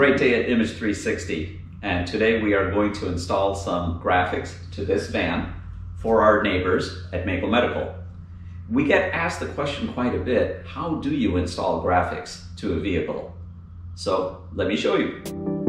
great day at Image 360 and today we are going to install some graphics to this van for our neighbors at Mako Medical. We get asked the question quite a bit, how do you install graphics to a vehicle? So let me show you.